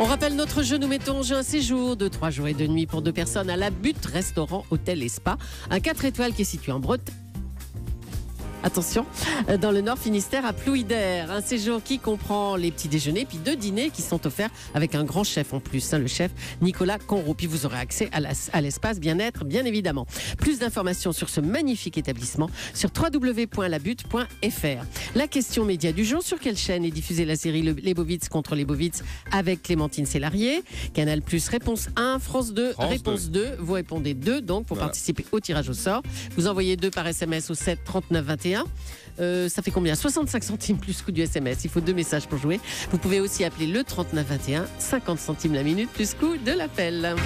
On rappelle notre jeu, nous mettons en jeu un séjour de 3 jours et de nuit pour deux personnes à la Butte Restaurant Hôtel et Spa, un 4 étoiles qui est situé en Bretagne attention, dans le Nord Finistère à Plouidère. Un séjour qui comprend les petits déjeuners puis deux dîners qui sont offerts avec un grand chef en plus, hein, le chef Nicolas Conroux. Puis vous aurez accès à l'espace bien-être, bien évidemment. Plus d'informations sur ce magnifique établissement sur www.labute.fr. La question média du jour, sur quelle chaîne est diffusée la série Les Bovitz contre les Bovitz avec Clémentine Sélarié Canal Plus, réponse 1, France 2, réponse 2. Vous répondez 2 donc pour participer au tirage au sort. Vous envoyez 2 par SMS au 7 39 21. Euh, ça fait combien? 65 centimes plus coût du SMS. Il faut deux messages pour jouer. Vous pouvez aussi appeler le 3921, 50 centimes la minute plus coût de l'appel.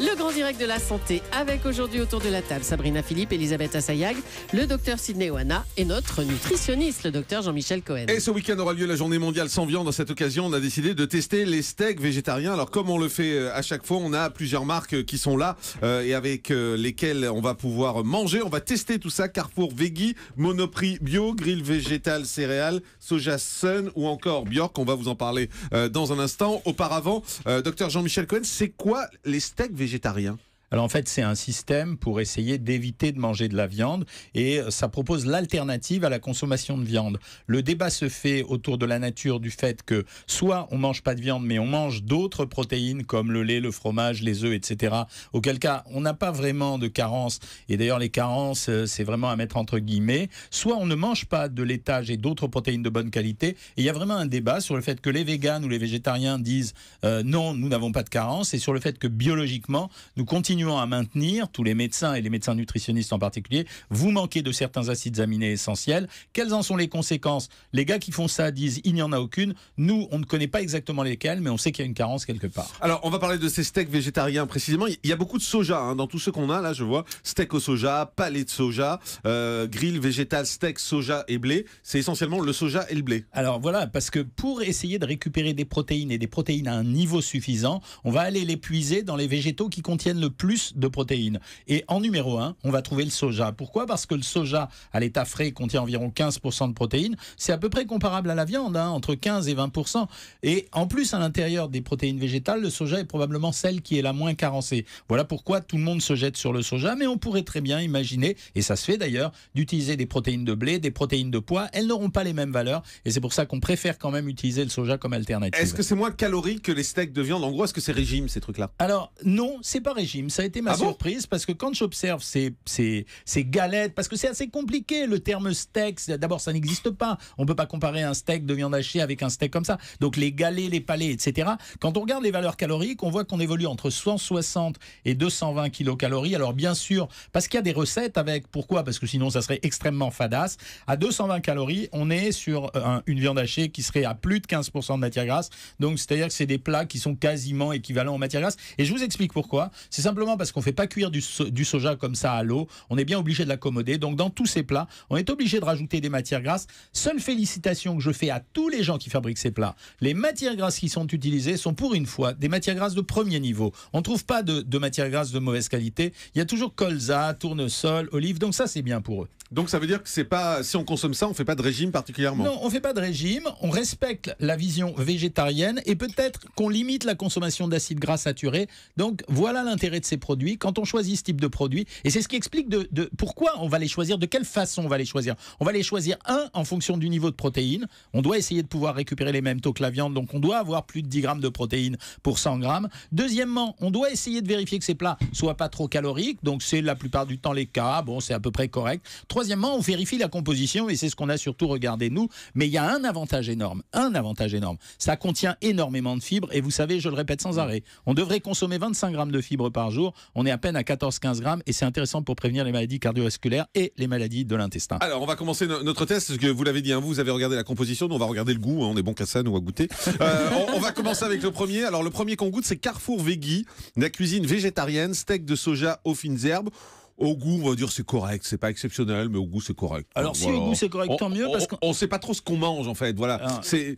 Le grand direct de la santé avec aujourd'hui autour de la table Sabrina Philippe, Elisabeth Assayag, le docteur Sidney Oana et notre nutritionniste, le docteur Jean-Michel Cohen. Et ce week-end aura lieu la journée mondiale sans viande. Dans cette occasion, on a décidé de tester les steaks végétariens. Alors comme on le fait euh, à chaque fois, on a plusieurs marques qui sont là euh, et avec euh, lesquelles on va pouvoir manger. On va tester tout ça. Carrefour Veggie, Monoprix Bio, Grill Végétal Céréales, Soja Sun ou encore Bjork. On va vous en parler dans un instant. Auparavant, docteur Jean-Michel Cohen, c'est quoi les steaks végétariens végétarien alors en fait, c'est un système pour essayer d'éviter de manger de la viande et ça propose l'alternative à la consommation de viande. Le débat se fait autour de la nature du fait que soit on mange pas de viande mais on mange d'autres protéines comme le lait, le fromage, les œufs, etc. Auquel cas, on n'a pas vraiment de carence et d'ailleurs les carences, euh, c'est vraiment à mettre entre guillemets. Soit on ne mange pas de laitage et d'autres protéines de bonne qualité et il y a vraiment un débat sur le fait que les véganes ou les végétariens disent euh, non, nous n'avons pas de carence et sur le fait que biologiquement, nous continuons à maintenir, tous les médecins et les médecins nutritionnistes en particulier, vous manquez de certains acides aminés essentiels. Quelles en sont les conséquences? Les gars qui font ça disent il n'y en a aucune. Nous, on ne connaît pas exactement lesquels, mais on sait qu'il y a une carence quelque part. Alors, on va parler de ces steaks végétariens précisément. Il y a beaucoup de soja hein, dans tout ce qu'on a là, je vois. Steak au soja, palais de soja, euh, grill végétal, steak, soja et blé. C'est essentiellement le soja et le blé. Alors voilà, parce que pour essayer de récupérer des protéines et des protéines à un niveau suffisant, on va aller les puiser dans les végétaux qui contiennent le plus de protéines. Et en numéro 1, on va trouver le soja. Pourquoi? Parce que le soja, à l'état frais, contient environ 15% de protéines. C'est à peu près comparable à la viande, hein, entre 15 et 20%. Et en plus, à l'intérieur des protéines végétales, le soja est probablement celle qui est la moins carencée. Voilà pourquoi tout le monde se jette sur le soja, mais on pourrait très bien imaginer, et ça se fait d'ailleurs, d'utiliser des protéines de blé, des protéines de pois. Elles n'auront pas les mêmes valeurs, et c'est pour ça qu'on préfère quand même utiliser le soja comme alternative. Est-ce que c'est moins calorique que les steaks de viande? En gros, est-ce que c'est régime ces trucs-là? Alors non, c'est pas régime. Ça a été ma ah surprise parce que quand j'observe ces, ces, ces, galettes, parce que c'est assez compliqué le terme steak, d'abord ça n'existe pas. On peut pas comparer un steak de viande hachée avec un steak comme ça. Donc les galets, les palais, etc. Quand on regarde les valeurs caloriques, on voit qu'on évolue entre 160 et 220 kilocalories. Alors bien sûr, parce qu'il y a des recettes avec, pourquoi? Parce que sinon ça serait extrêmement fadasse. À 220 calories, on est sur euh, une viande hachée qui serait à plus de 15% de matière grasse. Donc c'est-à-dire que c'est des plats qui sont quasiment équivalents en matière grasse. Et je vous explique pourquoi. C'est simplement parce qu'on fait pas cuire du, soja comme ça à l'eau. On est bien obligé de l'accommoder. Donc dans tous ces plats, on est obligé de rajouter des matières grasses. Seule félicitation que je fais à tous les gens qui fabriquent ces plats. Les matières grasses qui sont utilisées sont pour une fois des matières grasses de premier niveau. On ne trouve pas de, de matières grasses de mauvaise qualité. Il y a toujours colza, tournesol, olive. Donc ça, c'est bien pour eux. Donc ça veut dire que c'est pas si on consomme ça, on fait pas de régime particulièrement. Non, on fait pas de régime, on respecte la vision végétarienne et peut-être qu'on limite la consommation d'acides gras saturés. Donc voilà l'intérêt de ces produits quand on choisit ce type de produit et c'est ce qui explique de, pourquoi on va les choisir, de quelle façon on va les choisir. On va les choisir un en fonction du niveau de protéines. On doit essayer de pouvoir récupérer les mêmes taux que la viande, donc on doit avoir plus de 10 grammes de protéines pour 100 grammes. Deuxièmement, on doit essayer de vérifier que ces plats soient pas trop caloriques, donc c'est la plupart du temps les cas. Bon, c'est à peu près correct. Troisièmement, on vérifie la composition et c'est ce qu'on a surtout regardé nous. Mais il y a un avantage énorme, un avantage énorme. Ça contient énormément de fibres et vous savez, je le répète sans arrêt, on devrait consommer 25 grammes de fibres par jour. On est à peine à 14-15 grammes et c'est intéressant pour prévenir les maladies cardiovasculaires et les maladies de l'intestin. Alors, on va commencer notre test. Parce que vous l'avez dit, hein, vous avez regardé la composition, on va regarder le goût. Hein, on est bon qu'à ça, nous à goûter. Euh, on, va commencer avec le premier. Alors, le premier qu'on goûte, c'est Carrefour Veggie, la cuisine végétarienne, steak de soja aux fines herbes. Au goût, on va dire c'est correct, c'est pas exceptionnel, mais au goût c'est correct. Alors si au goût c'est correct, tant mieux parce qu'on ne sait pas trop ce qu'on mange en fait. Voilà, ah. c'est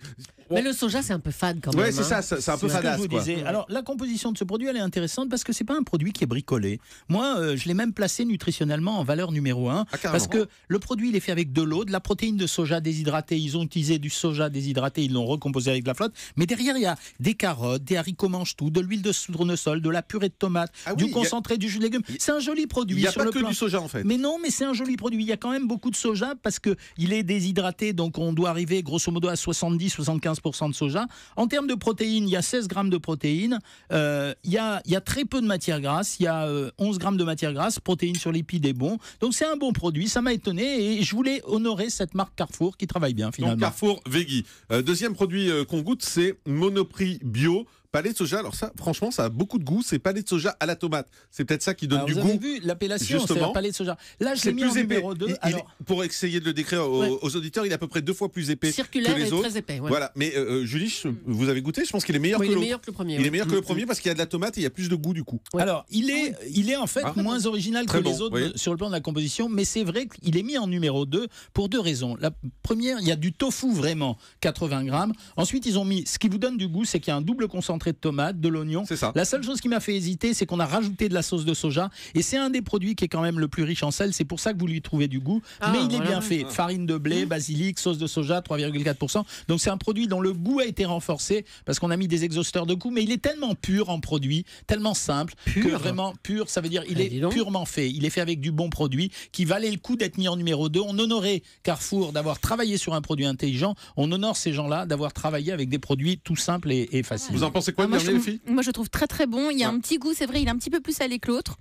Mais le soja, c'est un peu fade quand même. Ouais, c'est hein. ça, c'est un peu ce que fadasse. je vous quoi. disais. Alors, la composition de ce produit, elle est intéressante parce que c'est pas un produit qui est bricolé. Moi, euh, je l'ai même placé nutritionnellement en valeur numéro 1 Ah, parce que le produit, il est fait avec de l'eau, de la protéine de soja déshydratée. Ils ont utilisé du soja déshydraté, ils l'ont recomposé avec de la flotte. Mais derrière, il y a des carottes, des haricots mange-tout, de l'huile de tournesol, de la purée de tomate, Ah du oui, a- concentré du jus de légumes. C'est un joli produit. Il n'y a sur pas le que plan- du soja en fait. mais non, mais c'est un joli produit. Il y a quand même beaucoup de soja parce que il est déshydraté, donc on doit arriver grosso modo à 70-75% de soja. En termes de protéines, il y a 16 grammes de protéines. Euh, il, y a, il y a très peu de matière grasse. Il y a euh, 11 grammes de matière grasse. Protéines sur lipide est bon. Donc c'est un bon produit. Ça m'a étonné et je voulais honorer cette marque Carrefour qui travaille bien Donc finalement. Carrefour Veggie. Euh, deuxième produit euh, qu'on goûte, c'est Monoprix Bio. Palais de soja, alors ça, franchement, ça a beaucoup de goût. C'est palais de soja à la tomate. C'est peut-être ça qui donne Alors, du vous avez goût. vu l'appellation, c'est palais de soja. Là, je C'est l'ai mis en numéro 2. Il- il est- pour essayer de le décrire aux, Ouais. aux auditeurs, il est à peu près deux fois plus épais Circulaire que les et autres. très épais. ouais. Voilà. Mais euh, euh, Julie, je- vous avez goûté? Je pense qu'il est meilleur Oui, que il est l'autre. meilleur que le premier. Il ouais. est meilleur que le Mm, premier parce qu'il y a de la tomate et il y a plus de goût du coup. Ouais. Alors, il est, il est en fait Ah. moins original Très que bon, les autres oui. sur le plan de la composition, mais c'est vrai qu'il est mis en numéro 2 pour deux raisons. La première, il y a du tofu vraiment, 80 grammes. Ensuite, ils ont mis, ce qui vous donne du goût, c'est qu'il y a un double concentré de tomate, de l'oignon. C'est ça. La seule chose qui m'a fait hésiter, c'est qu'on a rajouté de la sauce de soja, et c'est un des produits qui est quand même le plus riche en sel. C'est pour ça que vous lui trouvez du goût, Ah, mais il est bien fait. Ah. Farine de blé, basilic, sauce de soja, 3,4%. Donc c'est un produit dont le goût a été renforcé parce qu'on a mis des exhausteurs de goût, mais il est tellement pur en produit, tellement simple que Pur vraiment pur, ça veut dire il Eh, est purement fait. Il est fait avec du bon produit qui valait le coup d'être mis en numéro 2. On honorait Carrefour d'avoir travaillé sur un produit intelligent. On honore ces gens-là d'avoir travaillé avec des produits tout simples et, et faciles. Vous en pensez quoi, Ah, le moi, je les trouve, filles moi, je trouve très très bon. Il y a Ouais. un petit goût, c'est vrai, il est un petit peu plus salé que l'autre,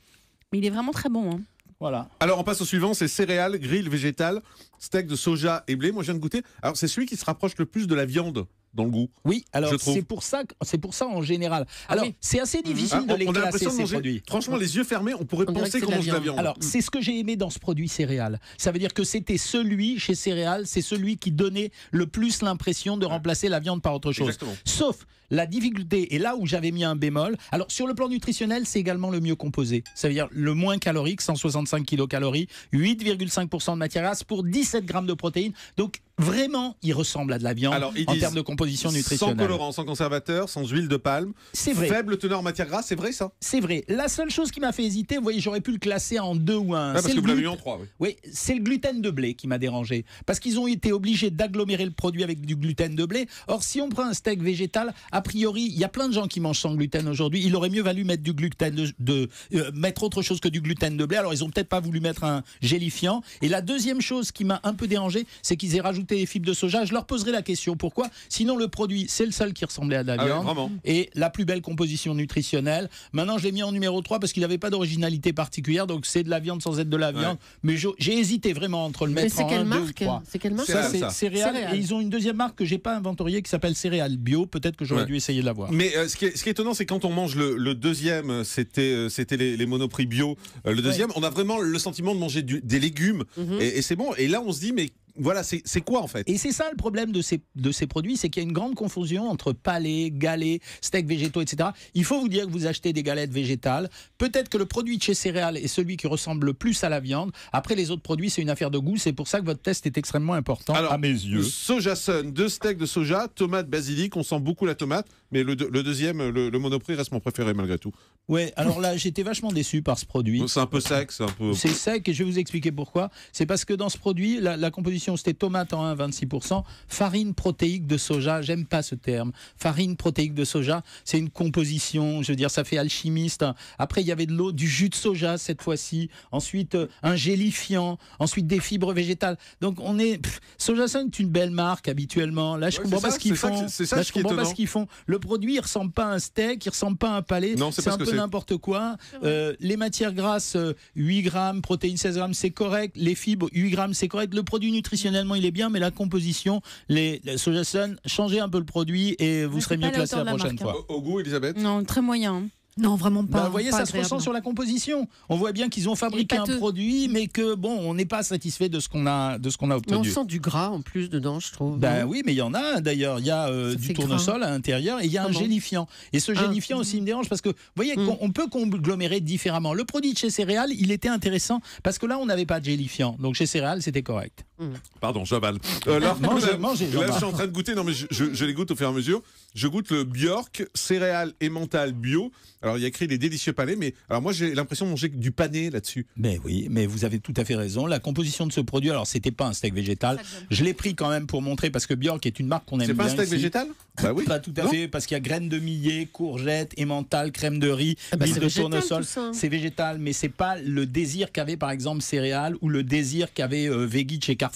mais il est vraiment très bon. hein. Voilà. Alors on passe au suivant, c'est céréales, grill végétal, steak de soja et blé. Moi je viens de goûter. Alors c'est celui qui se rapproche le plus de la viande dans le goût. Oui, alors c'est pour ça, que- c'est pour ça en général. Ah alors oui. c'est assez difficile Ah, de les on a classer ces produits. Franchement, les yeux fermés, on pourrait On penser qu'on c'est de la mange de la viande. Alors, c'est ce que j'ai aimé dans ce produit céréales. Ça veut dire que c'était celui chez céréales, c'est celui qui donnait le plus l'impression de remplacer la viande par autre chose. Exactement. Sauf la difficulté, et là où j'avais mis un bémol, alors sur le plan nutritionnel, c'est également le mieux composé. Ça veut dire le moins calorique, 165 kilocalories, 8,5% de matière grasse pour 17 grammes de protéines. Donc vraiment, il ressemble à de la viande Alors, en termes de composition Sans nutritionnelle. colorant, sans conservateur, sans huile de palme. C'est vrai. Faible teneur en matière grasse, c'est vrai ça? C'est vrai. La seule chose qui m'a fait hésiter, vous voyez, j'aurais pu le classer en deux ou un. Ah, Parce c'est que le vous l'avez en trois. Oui. Oui, c'est le gluten de blé qui m'a dérangé. Parce qu'ils ont été obligés d'agglomérer le produit avec du gluten de blé. Or, si on prend un steak végétal, a priori, il y a plein de gens qui mangent sans gluten aujourd'hui. Il aurait mieux valu mettre du gluten de, de- euh, mettre autre chose que du gluten de blé. Alors, ils ont peut-être pas voulu mettre un gélifiant. Et la deuxième chose qui m'a un peu dérangé, c'est qu'ils aient rajouté des fibres de soja. Je leur poserai la question pourquoi? Sinon, le produit, c'est le seul qui ressemblait à de la Ah ouais, viande vraiment. et la plus belle composition nutritionnelle. Maintenant, je l'ai mis en numéro 3 parce qu'il n'avait pas d'originalité particulière, donc c'est de la viande sans être de la viande. Mais j'ai hésité vraiment entre le Mais mettre c'est en quelle 1, 2 ou marque 3. C'est quelle marque C'est Ça, Céréales, c'est ça. céréales. Céréales. Et ils ont une deuxième marque que j'ai pas inventoriée qui s'appelle Céréales Bio. Peut-être que j'aurais Ouais. dû essayer de la voir. Mais euh, ce, qui est, ce qui est étonnant, c'est quand on mange le, le deuxième, euh, c'était euh, c'était les, les monoprix bio. Euh, le deuxième, on a vraiment le sentiment de manger du- des légumes Mhm. et, et c'est bon. Et là, on se dit, mais voilà, c'est quoi en fait? Et c'est ça le problème de ces, de ces produits, c'est qu'il y a une grande confusion entre palais, galets, steaks végétaux, etc. Il faut vous dire que vous achetez des galettes végétales. Peut-être que le produit de chez Céréales est celui qui ressemble le plus à la viande. Après, les autres produits, c'est une affaire de goût. C'est pour ça que votre test est extrêmement important Alors, à mes yeux. Soja Sun, deux steaks de soja, tomate, basilic. On sent beaucoup la tomate, mais le, deux- le deuxième, le, le monoprix reste mon préféré malgré tout. Ouais, alors là, j'étais vachement déçu par ce produit. C'est un peu sec, c'est un peu. C'est sec et je vais vous expliquer pourquoi. C'est parce que dans ce produit, la, la composition c'était tomate en 1, 26%, farine protéique de soja, j'aime pas ce terme. Farine protéique de soja, c'est une composition, je veux dire, ça fait alchimiste. Après, il y avait de l'eau, du jus de soja cette fois-ci, ensuite euh, un gélifiant, ensuite des fibres végétales. Donc on est. pff, Soja Sun est une belle marque habituellement. Là, je Ouais, comprends pas ce qu'ils font. ça Là, je comprends pas ce qu'ils font. Le produit, il ressemble pas à un steak, il ressemble pas à un palais. Non, c'est un peu n'importe quoi. Euh, les matières grasses, euh, 8 grammes, protéines 16 grammes, c'est correct. Les fibres, 8 grammes, c'est correct. Le produit nutritionnellement, il est bien, mais la composition, les, les Soja Sun, changez un peu le produit et vous serez mieux classé la prochaine marque, fois. Au, au goût, Elisabeth? Non, très moyen. Non, vraiment pas. Bah, vous voyez, pas ça se ressent sur la composition. On voit bien qu'ils ont fabriqué un produit, mais que bon, on n'est pas satisfait de ce qu'on a, de ce qu'on a Mais on obtenu. sent du gras en plus dedans, je trouve. Ben oui, mais il y en a d'ailleurs. Il y a euh, du tournesol à l'intérieur et il y a Ah un bon? gélifiant. Et ce Ah. gélifiant aussi me dérange parce que, vous voyez, Mm. qu'on- on peut conglomérer différemment. Le produit de chez Céréales, il était intéressant parce que là, on n'avait pas de gélifiant. Donc chez Céréales, c'était correct. Mm. Pardon, j'avale. Euh, là, Mangez, là, mangez, là, Jean-Marc. je suis en train de goûter. Non, mais je, je- je les goûte au fur et à mesure. Je goûte le Bjork céréales et mental bio. Alors, il y a écrit les délicieux panés, mais alors moi, j'ai l'impression de manger du pané là-dessus. Mais oui, mais vous avez tout à fait raison. La composition de ce produit, alors c'était pas un steak végétal. Je l'ai pris quand même pour montrer parce que Bjork est une marque qu'on aime C'est bien. pas un steak ici. végétal Bah oui. Pas tout à Non fait, parce qu'il y a graines de millet, courgettes, emmental, crème de riz, Ah bah, huile c'est de végétal, tournesol. ça. C'est végétal, mais c'est pas le désir qu'avait par exemple céréales ou le désir qu'avait euh, Veggie chez Carrefour.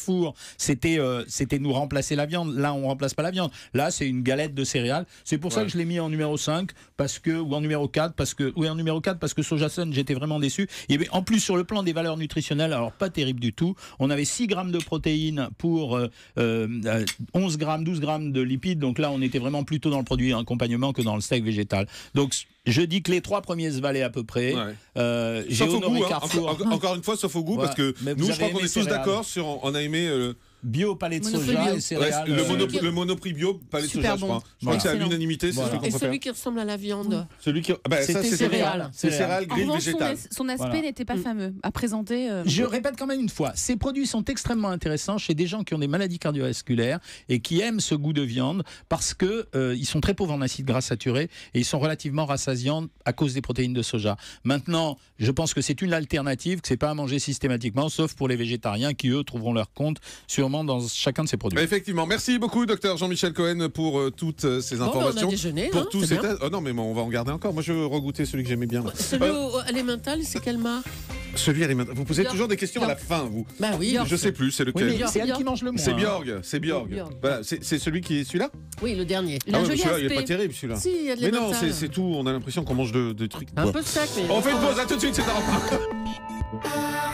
C'était euh, c'était nous remplacer la viande. Là, on remplace pas la viande. Là, c'est une galette de céréales. C'est pour ça que je l'ai mis en numéro 5 parce que ou en numéro 4 parce que oui, en numéro 4 parce que Soja Sun, j'étais vraiment déçu. Et en plus sur le plan des valeurs nutritionnelles, alors pas terrible du tout. On avait 6 grammes de protéines pour euh, euh, euh, 11 grammes, 12 grammes de lipides. Donc là, on était vraiment plutôt dans le produit accompagnement que dans le steak végétal. Donc je dis que les trois premiers se valaient à peu près. Ouais. Euh, J'ai Sauf au honoré goût, hein. Carrefour. encore, encore une fois, sauf au goût, Ouais. parce que Mais nous, je crois qu'on est tous d'accord sur. On a aimé euh, Bio, palais de Monoprix soja bio. et ouais, céréales. le, euh, mono- le monoprix bio, les Super soja, je crois. bon. Je crois que c'est à l'unanimité, Voilà. Et préfère. celui qui ressemble à la viande. Celui qui. Bah, ça, c'est céréales. céréales. C'est céréales En grill revanche, son, aspect Voilà. n'était pas Mm. fameux à présenter. euh, Je répète quand même une fois, ces produits sont extrêmement intéressants chez des gens qui ont des maladies cardiovasculaires et qui aiment ce goût de viande parce que euh, ils sont très pauvres en acides gras saturés et ils sont relativement rassasiants à cause des protéines de soja. Maintenant, je pense que c'est une alternative, que c'est pas à manger systématiquement, sauf pour les végétariens qui eux trouveront leur compte sûrement dans chacun de ces produits. Effectivement. Merci beaucoup, docteur Jean-Michel Cohen, pour euh, toutes euh, ces Bon, bah, on informations. a déjeuné. pour hein, tous ces. Oh non, mais bon, on va en garder encore. Moi, je veux regoûter celui que j'aimais bien. là. Celui Euh, au à l'émental, c'est quelle marque? Celui à. Vous posez toujours des questions à la fin, vous. Bah oui. Je sais plus, c'est Oui, lequel. c'est elle qui mange le moins. C'est. Bjorg, c'est Bjorg. Bjorg. Voilà, c'est c'est celui qui est celui-là? Oui, le dernier. Ah joli celui-là, il est aspect. pas terrible celui-là. Si, il y a de Mais non, c'est c'est tout. On a l'impression qu'on mange de, de trucs. Un peu de sac, mais. On fait une pause, à tout de suite, c'est un